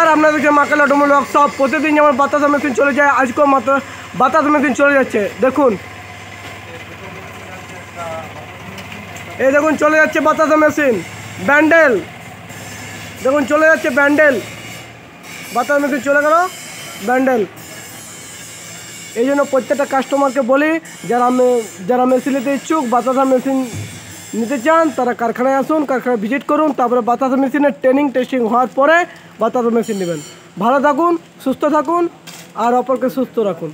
আর আপনাদেরকে মাকাল অটোমোল ওয়ার্কশপ প্রতিদিন যেমন বাতাসা মেশিন চলে যায়, আজকেও মাত্র বাতাস মেশিন চলে যাচ্ছে। দেখুন। এই দেখুন, চলে যাচ্ছে বাতাসা মেশিন ব্যান্ডেল। দেখুন, চলে যাচ্ছে ব্যান্ডেল। বাতাস মেশিন চলে গেল, ব্যান্ডেল। এই জন্য প্রত্যেকটা কাস্টমারকে বলি, যারা যারা মেশিন নিতে ইচ্ছুক, বাতাসা মেশিন নিতে চান, তারা কারখানায় আসুন, কারখানায় ভিজিট করুন, তারপরে বাতাসা মেশিনের ট্রেনিং টেস্টিং হওয়ার পরে বাতাসা মেশিন নেবেন। ভালো থাকুন সুস্থ থাকুন আর অপরকে সুস্থ রাখুন।